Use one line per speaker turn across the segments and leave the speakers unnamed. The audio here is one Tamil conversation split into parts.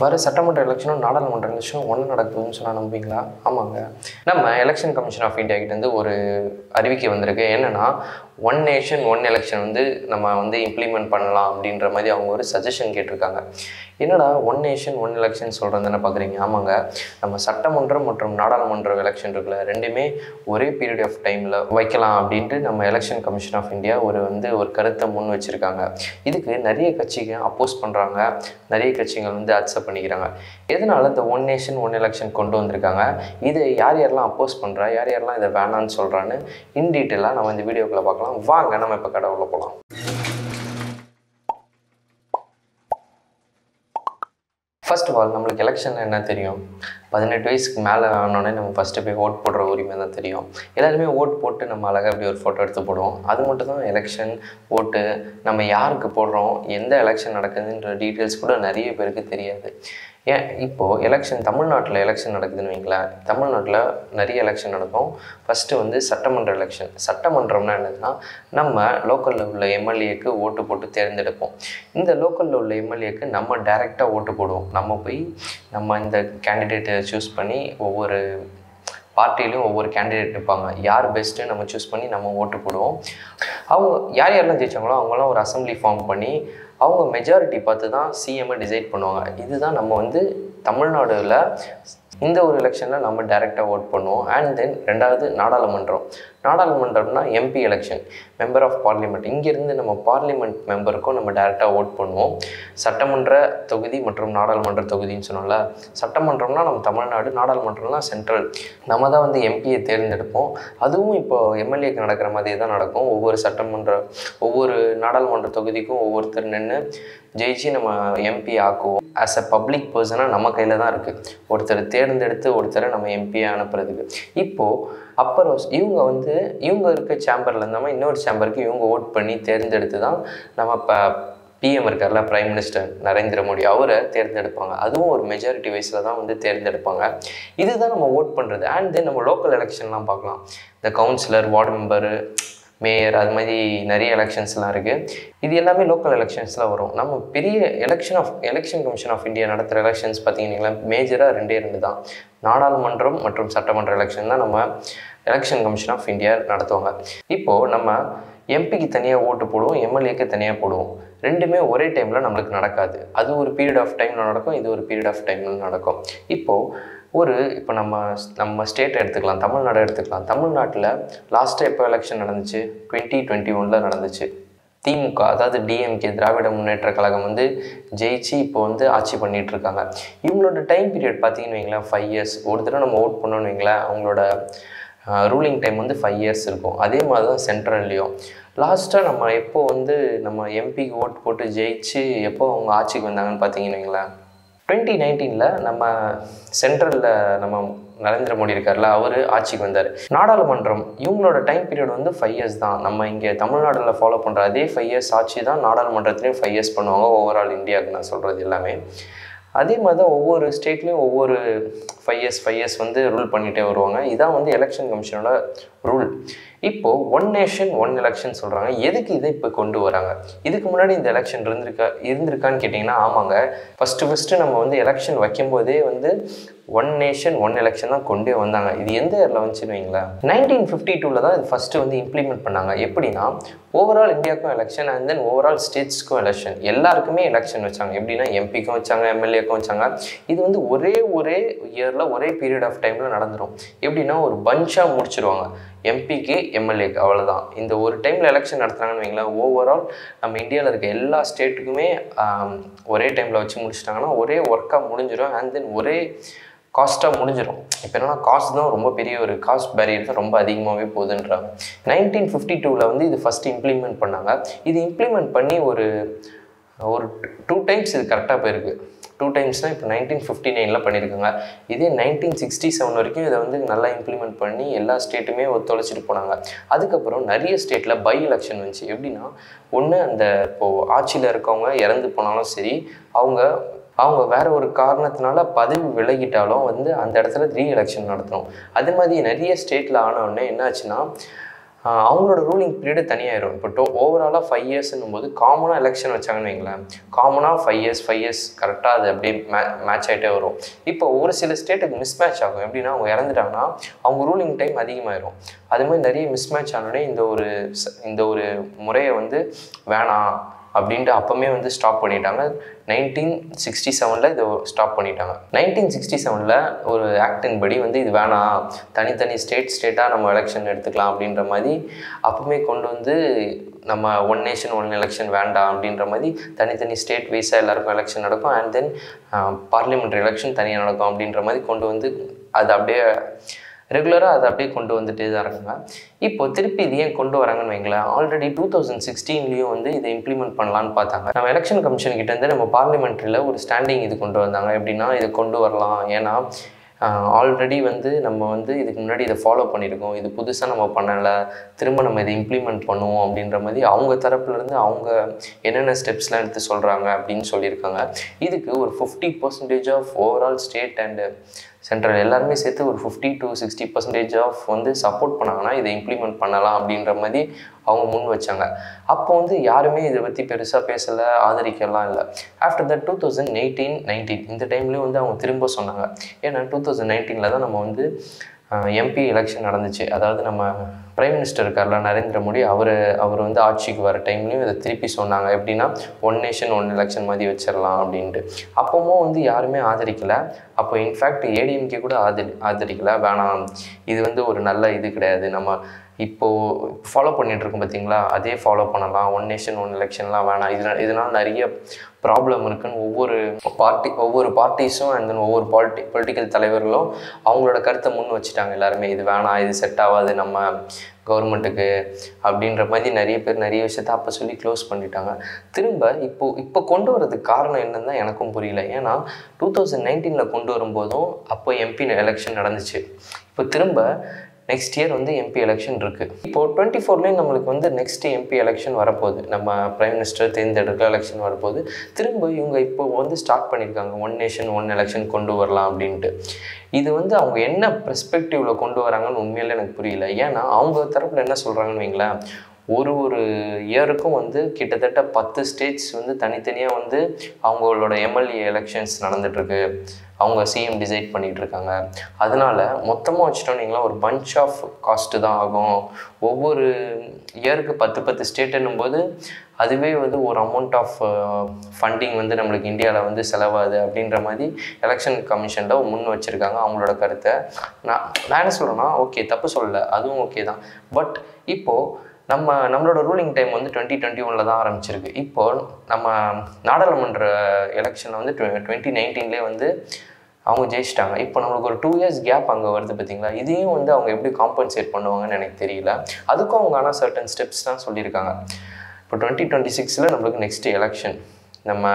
வர சட்டமன்ற எலெக்ஷனும் நாடாளுமன்ற எலெக்ஷனும் ஒன்று நடக்குதுன்னு சொன்னால் நம்புவீங்களா? ஆமாங்க. நம்ம எலெக்ஷன் கமிஷன் ஆஃப் இந்தியா கிட்டேருந்து ஒரு அறிவிக்கை வந்திருக்கு. என்னென்னா ஒன் நேஷன் ஒன் எலெக்ஷன் வந்து நம்ம வந்து இம்ப்ளிமெண்ட் பண்ணலாம் அப்படின்ற மாதிரி அவங்க ஒரு சஜஷன் கேட்டிருக்காங்க. என்னடா ஒன் நேஷன் ஒன் எலெக்ஷன் சொல்கிறதுன்னு பார்க்குறீங்க ஆமாங்க. நம்ம சட்டமன்றம் மற்றும் நாடாளுமன்ற எலெக்ஷன் இருக்குல்ல ரெண்டுமே ஒரே பீரியட் ஆஃப் டைமில் வைக்கலாம் அப்படின்ட்டு நம்ம எலெக்ஷன் கமிஷன் ஆஃப் இந்தியா ஒரு வந்து ஒரு கருத்தை முன் வச்சுருக்காங்க. இதுக்கு நிறைய கட்சிகள் அப்போஸ் பண்ணுறாங்க நிறைய கட்சிகள் வந்து அக்செப்ட் பண்ணிக்கிறாங்க. எதனால் இந்த ஒன் நேஷன் ஒன் எலெக்ஷன் கொண்டு வந்திருக்காங்க? இதை யார் யாரெல்லாம் அப்போஸ் பண்ணுறா யார் யாரெல்லாம் இதை வேணான்னு சொல்கிறான்னு இன் டீட்டெயிலாக நம்ம இந்த வீடியோக்குள்ளே பார்க்கலாம். வாங்க நம்ம இப்போ கடவுள போகலாம் ஃபர்ஸ்ட் ஆஃப் ஆல் நம்மளுக்கு எலெக்ஷன் என்ன தெரியும்? பதினெட்டு வயசுக்கு மேலே ஆனோடனே நம்ம ஃபஸ்ட்டு போய் ஓட் போடுற உரிமை தான் தெரியும். எல்லாருமே ஓட் போட்டு நம்ம அழகாக அப்படி ஒரு ஃபோட்டோ எடுத்து போடுவோம். அது மட்டும் தான் எலெக்ஷன் ஓட்டு நம்ம யாருக்கு போடுறோம் எந்த எலெக்ஷன் நடக்குதுன்ற டீட்டெயில்ஸ் கூட நிறைய பேருக்கு தெரியாது. ஏன்? இப்போது எலெக்ஷன் தமிழ்நாட்டில் எலெக்ஷன் நடக்குதுன்னு வைங்களேன். தமிழ்நாட்டில் நிறைய எலெக்ஷன் நடக்கும். ஃபஸ்ட்டு வந்து சட்டமன்ற எலெக்ஷன் சட்டமன்றம்னா என்னதுன்னா நம்ம லோக்கலில் உள்ள எம்எல்ஏக்கு ஓட்டு போட்டு தேர்ந்தெடுப்போம். இந்த லோக்கலில் உள்ள எம்எல்ஏக்கு நம்ம டைரெக்டாக ஓட்டு போடுவோம். நம்ம போய் நம்ம இந்த கேண்டிடேட்டு சூஸ் பண்ணி ஒவ்வொரு பார்ட்டிலையும் ஒவ்வொரு கேண்டிடேட் இருப்பாங்க யார் பெஸ்ட்டு நம்ம சூஸ் பண்ணி நம்ம ஓட்டு போடுவோம். அவங்க யார் யாரெல்லாம் ஜெயிச்சாங்களோ அவங்களாம் ஒரு அசம்பிளி ஃபார்ம் பண்ணி அவங்க மெஜாரிட்டி பார்த்து தான் சிஎம்ஐ டிசைட் பண்ணுவாங்க. இதுதான் நம்ம வந்து தமிழ்நாடுல இந்த ஒரு எலெக்ஷனில் நம்ம டைரெக்டாக ஓட் பண்ணுவோம். அண்ட் தென் ரெண்டாவது நாடாளுமன்றம். நாடாளுமன்றம்னா MP election member of parliament இங்கேருந்து நம்ம பார்லிமெண்ட் மெம்பருக்கும் நம்ம டைரெக்டாக ஓட் பண்ணுவோம். சட்டமன்ற தொகுதி மற்றும் நாடாளுமன்ற தொகுதின்னு சொன்னோம்ல சட்டமன்றம்னா நம்ம தமிழ்நாடு நாடாளுமன்றம்னா சென்ட்ரல் நம்ம தான் வந்து எம்பியை தேர்ந்தெடுப்போம். அதுவும் இப்போ எம்எல்ஏக்கு நடக்கிற மாதிரி தான் நடக்கும். ஒவ்வொரு சட்டமன்ற ஒவ்வொரு நாடாளுமன்ற தொகுதிக்கும் ஒவ்வொருத்தர் நின்று ஜெயிச்சு நம்ம எம்பி ஆக்குவோம். ஆஸ் அ பப்ளிக் பர்சனாக நம்ம கையில் தான் இருக்குது ஒருத்தர் தேர்ந்தெடுத்து ஒருத்தரை நம்ம எம்பியை அனுப்புறதுக்கு. இப்போது அப்பர் ஹவுஸ் இவங்க வந்து இவங்க இருக்க சேம்பரில் இருந்தாமல் இன்னொரு சேம்பருக்கு இவங்க ஓட் பண்ணி தேர்ந்தெடுத்து தான் நம்ம இப்போ பிஎம் இருக்கார்ல பிரைம் மினிஸ்டர் நரேந்திர மோடி அவரை தேர்ந்தெடுப்பாங்க. அதுவும் ஒரு மெஜாரிட்டி வைஸில் தான் வந்து தேர்ந்தெடுப்பாங்க. இதுதான் நம்ம ஓட் பண்ணுறது அண்ட் தென் நம்ம லோக்கல் எலெக்ஷன்லாம் பார்க்கலாம். இந்த கவுன்சிலர் வார்டு மெம்பரு மேயர் அது மாதிரி நிறைய எலெக்ஷன்ஸ்லாம் இருக்குது இது எல்லாமே லோக்கல் எலெக்ஷன்ஸில் வரும். நம்ம பெரிய election of election commission of India நடத்துகிற எலெக்ஷன்ஸ் பார்த்தீங்கன்னா மேஜராக ரெண்டே ரெண்டு தான். நாடாளுமன்றம் மற்றும் சட்டமன்ற எலெக்ஷன் தான் நம்ம எலெக்ஷன் கமிஷன் ஆஃப் இந்தியா நடத்துவாங்க. இப்போது நம்ம எம்பிக்கு தனியாக ஓட்டு போடுவோம் எம்எல்ஏக்கு தனியாக போடுவோம். ரெண்டுமே ஒரே டைமில் நம்மளுக்கு நடக்காது. அது ஒரு பீரியட் ஆஃப் டைமில் நடக்கும் இது ஒரு பீரியட் ஆஃப் டைமில் நடக்கும். இப்போது ஒரு இப்போ நம்ம நம்ம ஸ்டேட் எடுத்துக்கலாம் தமிழ்நாடு எடுத்துக்கலாம். தமிழ்நாட்டில் லாஸ்ட்டாக எப்போ எலெக்ஷன் நடந்துச்சு? டுவெண்ட்டி டுவெண்ட்டி ஒனில் நடந்துச்சு. திமுக அதாவது டிஎம்கே திராவிட முன்னேற்ற கழகம் வந்து ஜெயிச்சு இப்போ வந்து ஆட்சி பண்ணிகிட்டு இருக்காங்க. இவங்களோட டைம் பீரியட் பார்த்தீங்கன்னு வைங்களேன் ஃபைவ் இயர்ஸ் ஒரு தடவை நம்ம ஓட் பண்ணோன்னு வைங்களேன் அவங்களோட ரூலிங் டைம் வந்து ஃபைவ் இயர்ஸ் இருக்கும். அதே மாதிரி தான் சென்ட்ரல்லையும் லாஸ்ட்டாக நம்ம எப்போ வந்து நம்ம எம்பிக்கு ஓட் போட்டு ஜெயிச்சு எப்போ அவங்க ஆட்சிக்கு வந்தாங்கன்னு பார்த்தீங்கன்னு டுவெண்ட்டி நைன்டீனில் நம்ம சென்ட்ரலில் நம்ம நரேந்திர மோடி இருக்கார்ல அவர் ஆட்சிக்கு வந்தார். நாடாளுமன்றம் இவங்களோட டைம் பீரியட் வந்து ஃபைவ் இயர்ஸ் தான். நம்ம இங்கே தமிழ்நாட்டில் ஃபாலோ பண்ணுற அதே ஃபைவ் இயர்ஸ் ஆட்சி தான் நாடாளுமன்றத்துலேயும் ஃபைவ் இயர்ஸ் பண்ணுவாங்க ஓவரால் இந்தியாவுக்கு நான் சொல்கிறது எல்லாமே. அதே மாதிரி தான் ஒவ்வொரு ஸ்டேட்லேயும் ஒவ்வொரு ஃபைவ் இயர்ஸ் ஃபைவ் இயர்ஸ் வந்து ரூல் பண்ணிகிட்டே வருவாங்க. இதான் வந்து எலெக்ஷன் கமிஷனோட ரூல் இப்போது ஒன் நேஷன் ஒன் எலெக்ஷன் சொல்கிறாங்க எதுக்கு இதை இப்போ கொண்டு வராங்க? இதுக்கு முன்னாடி இந்த எலெக்ஷன் இருந்திருக்கா இருந்திருக்கான்னு கேட்டிங்கன்னா ஆமாங்க. ஃபஸ்ட்டு ஃபஸ்ட்டு நம்ம வந்து எலெக்ஷன் வைக்கும்போதே வந்து ஒன் நேஷன் ஒன் எலெக்ஷன் தான் கொண்டே வந்தாங்க. இது எந்த இயரில் வந்துச்சுன்னு வைங்களேன். நைன்டீன் ஃபிஃப்டி டூவில் தான் இது ஃபஸ்ட்டு வந்து இம்ப்ளிமெண்ட் பண்ணாங்க. எப்படின்னா ஓவரால் இந்தியாவுக்கும் எலெக்ஷன் அண்ட் தென் ஓவரால் ஸ்டேட்ஸ்க்கும் எலெக்ஷன் எல்லாருக்குமே எலெக்ஷன் வச்சாங்க. எப்படின்னா எம்பிக்கும் வச்சாங்க எம்எல்ஏக்கும் வச்சாங்க. இது வந்து ஒரே ஒரே இயரில் ஒரே பீரியட் ஆஃப் டைமில் நடந்துடும் எப்படின்னா ஒரு பஞ்சாக முடிச்சிருவாங்க. எம்பிக்கு எம்எல்ஏக்கு அவ்வளோதான் இந்த ஒரு டைமில் எலெக்ஷன் நடத்துனாங்கன்னு வைங்களேன் ஓவரால் நம்ம இந்தியாவில் இருக்க எல்லா ஸ்டேட்டுக்குமே ஒரே டைமில் வச்சு முடிச்சிட்டாங்கன்னா ஒரே ஒர்க்காக முடிஞ்சிடும் அண்ட் தென் ஒரே காஸ்ட்டாக முடிஞ்சிடும் இப்போ என்னென்னா காஸ்ட் தான் ரொம்ப பெரிய ஒரு காஸ்ட் பேரியர் தான் ரொம்ப அதிகமாகவே போகுதுன்றாங்க நைன்டீன் ஃபிஃப்டி டூவில் வந்து இது ஃபஸ்ட்டு இம்ப்ளிமெண்ட் பண்ணாங்க. இது இம்ப்ளிமெண்ட் பண்ணி ஒரு ஒரு டூ டைம்ஸ் இது கரெக்டாக போயிருக்கு. டூ டைம்ஸ்னால் இப்போ நைன்டீன் ஃபிஃப்டி நைனில் பண்ணியிருக்காங்க. இதே நைன்டீன் சிக்ஸ்டி செவன் வரைக்கும் இதை வந்து நல்லா இம்ப்ளிமெண்ட் பண்ணி எல்லா ஸ்டேட்டுமே ஒத்துழைச்சிட்டு போனாங்க. அதுக்கப்புறம் நிறைய ஸ்டேட்டில் பை எலெக்ஷன் வந்துச்சு. எப்படின்னா ஒன்று அந்த இப்போது ஆட்சியில் இருக்கவங்க இறந்து போனாலும் சரி அவங்க அவங்க வேற ஒரு காரணத்தினால பதவி விலகிட்டாலும் வந்து அந்த இடத்துல ரீ எலெக்ஷன் நடத்தணும். அது மாதிரி நிறைய ஸ்டேட்டில் ஆனவுடனே என்னாச்சுன்னா அவங்களோட ரூலிங் பீரியடு தனியாயிரும். இப்போ டோ ஓவராலாக ஃபைவ் இயர்ஸ்னும் போது காமனாக எலெக்ஷன் வச்சாங்கன்னு வைங்களேன். காமனாக ஃபைவ் இயர்ஸ் ஃபைவ் இயர்ஸ் கரெக்டாக அது அப்படியே மே மேட்ச் ஆகிட்டே வரும். இப்போ ஒரு சில ஸ்டேட்டுக்கு மிஸ் மேட்ச் ஆகும். எப்படின்னா அவங்க இறந்துட்டாங்கன்னா அவங்க ரூலிங் டைம் அதிகமாயிரும். அது மாதிரி நிறைய மிஸ் மேட்ச் ஆனோடனே இந்த ஒரு இந்த ஒரு முறையை வந்து வேணாம். அப்படின்ட்டு அப்போமே வந்து ஸ்டாப் பண்ணிட்டாங்க. நைன்டீன் சிக்ஸ்டி செவனில் இதை ஸ்டாப் பண்ணிட்டாங்க. நைன்டீன் சிக்ஸ்டி செவனில் ஒரு ஆக்டின் படி வந்து இது வேணாம். தனித்தனி ஸ்டேட் ஸ்டேட்டாக நம்ம எலெக்ஷன் எடுத்துக்கலாம் அப்படின்ற மாதிரி அப்போமே கொண்டு வந்து நம்ம ஒன் நேஷன் ஒன் எலெக்ஷன் வேண்டாம் அப்படின்ற மாதிரி தனித்தனி ஸ்டேட் வைஸாக எல்லாருக்கும் எலெக்ஷன் நடக்கும். அண்ட் தென் பார்லிமெண்ட்ரி எலெக்ஷன் தனியாக நடக்கும் அப்படின்ற மாதிரி கொண்டு வந்து அது அப்படியே ரெகுலராக அதை அப்படியே கொண்டு வந்துட்டே தான் இருக்காங்க. இப்போ திருப்பி இது ஏன் கொண்டு வராங்கன்னு வைங்களேன். ஆல்ரெடி டூ தௌசண்ட் சிக்ஸ்டீன்லேயும் வந்து இதை இம்ப்ளிமெண்ட் பண்ணலான்னு பார்த்தாங்க. நம்ம எலெக்ஷன் கமிஷன் கிட்ட இருந்து நம்ம பார்லிமெண்ட்ரியில் ஒரு ஸ்டாண்டிங் இது கொண்டு வந்தாங்க. எப்படின்னா இதை கொண்டு வரலாம். ஏன்னா ஆல்ரெடி வந்து நம்ம வந்து இதுக்கு முன்னாடி இதை ஃபாலோ பண்ணியிருக்கோம். இது புதுசாக நம்ம பண்ணலை. திரும்ப நம்ம இதை இம்ப்ளிமெண்ட் பண்ணுவோம் அப்படின்ற மாதிரி அவங்க தரப்புலேருந்து அவங்க என்னென்ன ஸ்டெப்ஸ்லாம் எடுத்து சொல்கிறாங்க அப்படின்னு சொல்லியிருக்காங்க. இதுக்கு ஒரு fifty percentage of overall state and central எல்லாருமே சேர்த்து ஒரு fifty to sixty percentage of வந்து சப்போர்ட் பண்ணாங்கன்னா இதை இம்ப்ளிமெண்ட் பண்ணலாம் அப்படின்ற மாதிரி அவங்க முன் வச்சாங்க. அப்போ வந்து யாருமே இதை பற்றி பெருசாக பேசலை ஆதரிக்கலாம் இல்லை. After that two thousand eighteen nineteen இந்த டைம்லேயும் வந்து அவங்க திரும்ப சொன்னாங்க. ஏன்னா டூ தௌசண்ட் நைன்டீனில் தான் நம்ம வந்து எம்பி எலெக்ஷன் நடந்துச்சு. அதாவது நம்ம பிரைம் மினிஸ்டர் இருக்கார்ல நரேந்திர மோடி அவர் அவர் வந்து ஆட்சிக்கு வர டைம்லையும் இதை திருப்பி சொன்னாங்க. எப்படின்னா ஒன் நேஷன் ஒன் எலெக்ஷன் மாதிரி வச்சிடலாம் அப்படின்ட்டு. அப்பவும் வந்து யாருமே ஆதரிக்கலை. அப்போ இன்ஃபேக்ட் ஏடிஎம்கே கூட ஆதரி ஆதரிக்கலை. வேணாம். இது வந்து ஒரு நல்ல இது கிடையாது. நம்ம இப்போது ஃபாலோ பண்ணிகிட்ருக்கோம் பார்த்தீங்களா அதே ஃபாலோ பண்ணலாம். ஒன் நேஷன் ஒன் எலெக்ஷன்லாம் வேணாம். இதனால் இதனால் நிறைய ப்ராப்ளம் இருக்குன்னு ஒவ்வொரு பார்ட்டி ஒவ்வொரு பார்ட்டிஸும் அண்ட் தென் ஒவ்வொரு பாலிட்டி பொலிட்டிக்கல் தலைவர்களும் அவங்களோட கருத்தை முன் வச்சுட்டாங்க எல்லாருமே. இது வேணாம் இது செட் ஆகாது. நம்ம கவர்மெண்ட்டுக்கு அப்படின்ற மாதிரி நிறைய பேர் நிறைய விஷயத்த அப்போ சொல்லி க்ளோஸ் பண்ணிட்டாங்க. திரும்ப இப்போ இப்போ கொண்டு வரதுக்கு காரணம் என்னன்னு தான் எனக்கும் புரியல. ஏன்னா டூ தௌசண்ட் நைன்டீனில் கொண்டு வரும்போதும் அப்போ எம்பி எலெக்ஷன் நடந்துச்சு. இப்போ திரும்ப நெக்ஸ்ட் இயர் வந்து எம்பி எலெக்ஷன் இருக்குது இப்போது டுவெண்ட்டி ஃபோர்லேயும் நம்மளுக்கு வந்து நெக்ஸ்ட் எம்பி எலெக்ஷன் வரப்போகுது. நம்ம பிரைம் மினிஸ்டர் தேர்ந்தெடுக்க எலெக்ஷன் வரப்போகுது. திரும்ப இவங்க இப்போ வந்து ஸ்டார்ட் பண்ணியிருக்காங்க. ஒன் நேஷன் ஒன் எலெக்ஷன் கொண்டு வரலாம் அப்படின்ட்டு. இது வந்து அவங்க என்ன பெர்ஸ்பெக்டிவில் கொண்டு வராங்கன்னு உண்மையில எனக்கு புரியல. ஏன்னா அவங்க தரப்பில் என்ன சொல்கிறாங்கன்னு வைங்களேன். ஒரு ஒரு இயருக்கும் வந்து கிட்டத்தட்ட பத்து ஸ்டேட்ஸ் வந்து தனித்தனியாக வந்து அவங்களோட எம்எல்ஏ எலெக்ஷன்ஸ் நடந்துட்டுருக்கு. அவங்க சிஎம் டிசைட் பண்ணிகிட்டு இருக்காங்க அதனால மொத்தமாக வச்சுட்டோன்னீங்களா ஒரு பஞ்ச் ஆஃப் காஸ்ட்டு தான் ஆகும். ஒவ்வொரு இயருக்கு பத்து பத்து ஸ்டேட்டுன்னும் போது அதுவே வந்து ஒரு அமௌண்ட் ஆஃப் ஃபண்டிங் வந்து நம்மளுக்கு இந்தியாவில் வந்து செலவாகுது அப்படின்ற மாதிரி எலெக்ஷன் கமிஷனில் முன் வச்சுருக்காங்க அவங்களோட கருத்தை. நான் நான் என்ன சொல்கிறேன்னா ஓகே தப்பு சொல்லலை. அதுவும் ஓகே தான். பட் இப்போது நம்ம நம்மளோட ரூலிங் டைம் வந்து டுவெண்ட்டி டுவெண்ட்டி ஒனில் தான் ஆரம்பிச்சிருக்கு. இப்போ நம்ம நாடாளுமன்ற எலெக்ஷனில் வந்து டுவெண்ட்டி நைன்டீன்லேயே வந்து அவங்க ஜெயிச்சிட்டாங்க. இப்போ நம்மளுக்கு ஒரு டூ இயர்ஸ் கேப் அங்கே வருது பார்த்தீங்களா இதையும் வந்து அவங்க எப்படி காம்பன்சேட் பண்ணுவாங்கன்னு எனக்கு தெரியல. அதுக்கும் அவங்க ஆனால் சர்டன் ஸ்டெப்ஸ் தான் சொல்லியிருக்காங்க. இப்போ டுவெண்ட்டி டுவெண்ட்டி சிக்ஸில் நம்மளுக்கு நெக்ஸ்ட் எலெக்ஷன் நம்ம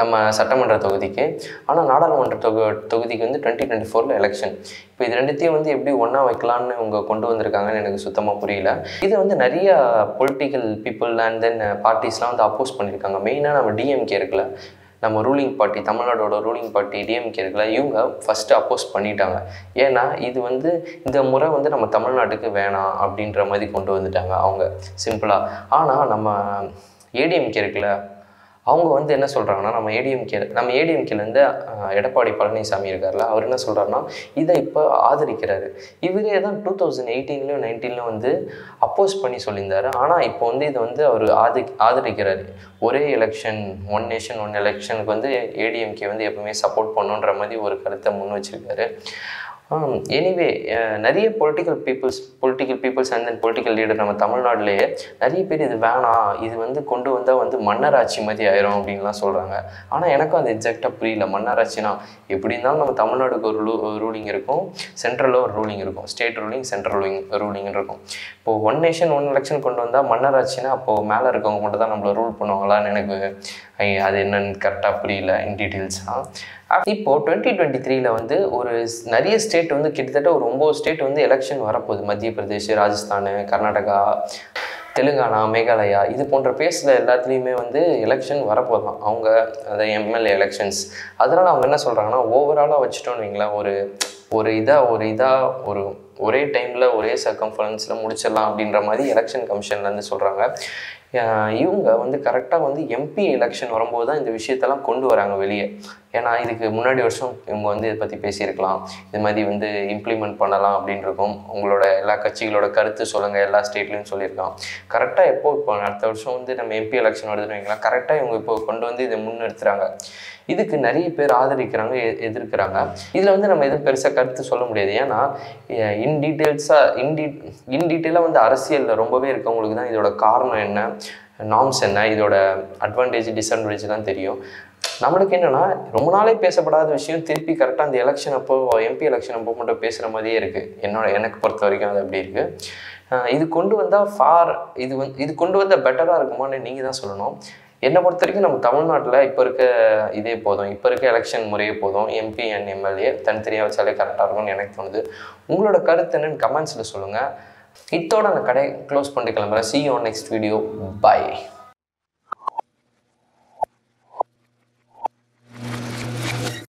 நம்ம சட்டமன்ற தொகுதிக்கு. ஆனால் நாடாளுமன்ற தொகு தொகுதிக்கு வந்து டுவெண்ட்டி டுவெண்ட்டி ஃபோரில் எலெக்ஷன் இப்போ இது ரெண்டுத்தையும் வந்து எப்படி ஒன்றா வைக்கலான்னு இவங்க கொண்டு வந்திருக்காங்கன்னு எனக்கு சுத்தமாக புரியல. இதை வந்து நிறைய பொலிட்டிக்கல் பீப்புள் அண்ட் தென் பார்ட்டிஸ்லாம் வந்து அப்போஸ் பண்ணியிருக்காங்க மெயினாக நம்ம டிஎம்கே இருக்குல்ல. நம்ம ரூலிங் பார்ட்டி தமிழ்நாடோட ரூலிங் பார்ட்டி டிஎம்கே இருக்குல்ல. இவங்க ஃபஸ்ட்டு அப்போஸ் பண்ணிட்டாங்க. ஏன்னா இது வந்து இந்த முறை வந்து நம்ம தமிழ்நாட்டுக்கு வேணாம் அப்படின்ற மாதிரி கொண்டு வந்துட்டாங்க அவங்க. சிம்பிளாக ஆனால் நம்ம ஏடிஎம்கே இருக்குல்ல அவங்க வந்து என்ன சொல்கிறாங்கன்னா நம்ம ஏடிஎம்கே நம்ம ஏடிஎம்கேலேருந்து எடப்பாடி பழனிசாமி இருக்கார்ல அவர் என்ன சொல்கிறாருன்னா இதை இப்போ ஆதரிக்கிறாரு. இவரே தான் டூ தௌசண்ட் எயிட்டீன்லேயும் நைன்டீன்லையும் வந்து அப்போஸ் பண்ணி சொல்லியிருந்தாரு. ஆனால் இப்போ வந்து இதை வந்து அவர் ஆதி ஆதரிக்கிறாரு. ஒரே எலெக்ஷன் ஒன் நேஷன் ஒன் எலெக்ஷனுக்கு வந்து ஏடிஎம்கே வந்து எப்பவுமே சப்போர்ட் பண்ணுன்ற மாதிரி ஒரு கருத்தை முன் வச்சுருக்காரு. எனிவே நிறைய political peoples political peoples and then political leader நம்ம தமிழ்நாட்டிலேயே நிறைய பேர் இது வேணாம் இது வந்து கொண்டு வந்தால் வந்து மன்னராட்சி மாதிரி ஆயிரும் அப்படின்லாம் சொல்கிறாங்க ஆனால் எனக்கும் அது எக்ஸாக்டாக புரியல மன்னராட்சினா எப்படி இருந்தாலும் நம்ம தமிழ்நாடுக்கு ஒரு ரூ ரூலிங் இருக்கும் சென்ட்ரலில் ஒரு ரூலிங் இருக்கும் state ruling central ruling ruling இருக்கும். இப்போது ஒன் நேஷன் ஒன் எலெக்ஷன் கொண்டு வந்தால் மன்னராட்சினா அப்போது மேலே இருக்கவங்க மட்டும் தான் நம்மளை ரூல் பண்ணுவாங்களான்னு எனக்கு அது என்னன்னு கரெக்டாக புரியல இன் டீட்டெயில்ஸாக இப்போ டுவெண்ட்டி டுவெண்ட்டி த்ரீல வந்து ஒரு நிறைய ஸ்டேட் வந்து கிட்டத்தட்ட ஒரு ஒம்பது ஸ்டேட் வந்து எலெக்ஷன் வரப்போகுது. மத்திய பிரதேஷ் ராஜஸ்தான் கர்நாடகா தெலுங்கானா மேகாலயா இது போன்ற பேஸில் எல்லாத்துலேயுமே வந்து எலெக்ஷன் வரப்போதான் அவங்க அந்த எம்எல்ஏ எலெக்ஷன்ஸ் அதனால் அவங்க என்ன சொல்கிறாங்கன்னா ஓவராலாக வச்சுட்டோன்னு வைங்களேன் ஒரு ஒரு இதாக ஒரு இதாக ஒரு ஒரே டைமில் ஒரே சர்க்கம்ஃபரன்ஸில் முடிச்சிடலாம் அப்படின்ற மாதிரி எலெக்ஷன் கமிஷன்லேருந்து சொல்கிறாங்க இவங்க வந்து கரெக்டாக வந்து எம்பி எலெக்ஷன் வரும்போது தான் இந்த விஷயத்தெல்லாம் கொண்டு வராங்க வெளியே. ஏன்னா இதுக்கு முன்னாடி வருஷம் இவங்க வந்து இதை பற்றி பேசியிருக்கலாம். இது மாதிரி வந்து இம்ப்ளிமெண்ட் பண்ணலாம் அப்படின்னு இருக்கும் உங்களோட எல்லா கட்சிகளோட கருத்து சொல்லுங்கள் எல்லா ஸ்டேட்லேயும் சொல்லியிருக்கான் கரெக்டாக எப்போ இப்போ அடுத்த வருஷம் வந்து நம்ம எம்பி எலெக்ஷன் வருதுன்னு வைங்களா கரெக்டாக இவங்க இப்போ கொண்டு வந்து இதை முன்னிறுத்துறாங்க. இதுக்கு நிறைய பேர் ஆதரிக்கிறாங்க எ- எதிர்க்கிறாங்க. இதில் வந்து நம்ம எதுவும் பெருசாக கருத்து சொல்ல முடியாது. ஏன்னா இன் டீட்டெயில்ஸாக இன் டீ இன் டீட்டெயிலாக வந்து அரசியலில் ரொம்பவே இருக்கவங்களுக்கு தான் இதோட காரணம் என்ன நாம்ஸ் என்ன இதோட அட்வான்டேஜ் டிஸ்அட்வான்டேஜ் தான் தெரியும். நம்மளுக்கு என்னென்னா ரொம்ப நாளே பேசப்படாத விஷயம் திருப்பி கரெக்டாக அந்த எலெக்ஷன் அப்போ எம்பி எலெக்ஷன் அப்போ மட்டும் பேசுகிற மாதிரியே இருக்குது என்னோட எனக்கு பொறுத்த வரைக்கும் அது அப்படி இருக்குது இது கொண்டு வந்தால் ஃபார் இது வந்து இது கொண்டு வந்தால் பெட்டராக இருக்குமான்னு நீங்கள் தான் சொல்லணும். என்னை பொறுத்த வரைக்கும் நம்ம தமிழ்நாட்டில் இப்போ இருக்க இதே போதும். இப்போ இருக்க எலெக்ஷன் முறையே போதும். எம்பி அண்ட் எம்எல்ஏ தனித்தனியாக வச்சாலே கரெக்டாக இருக்கும்னு எனக்கு தோணுது. உங்களோட கருத்து என்னன்னு கமெண்ட்ஸில் சொல்லுங்கள் இத்தோட அந்த கடை க்ளோஸ் பண்ணிட்டு கிளம்புறேன். See you next video bye